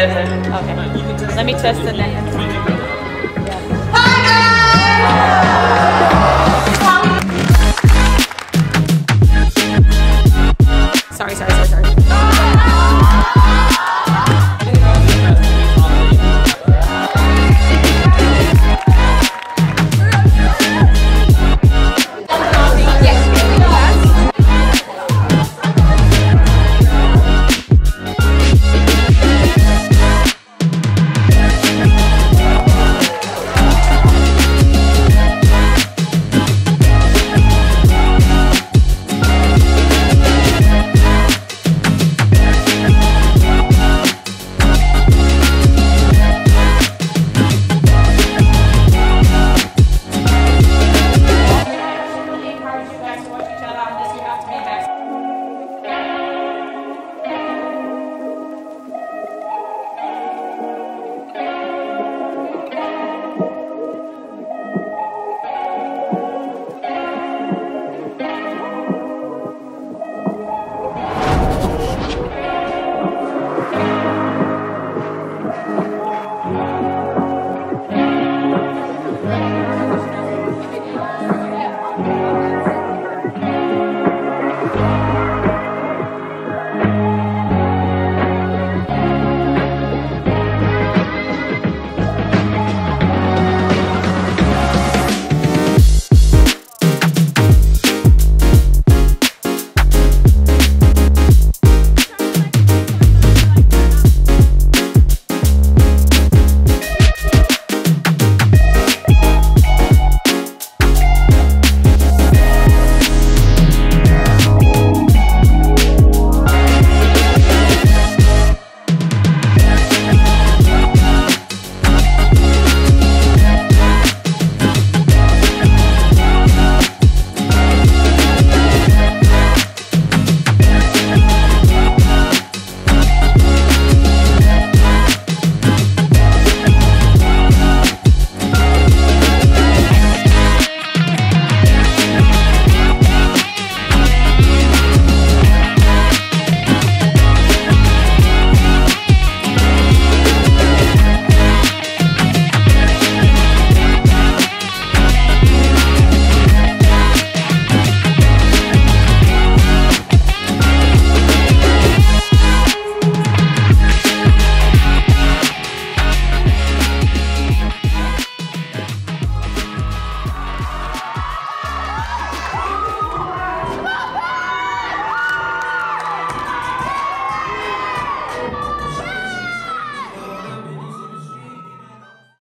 there's a, okay. Let me test the net.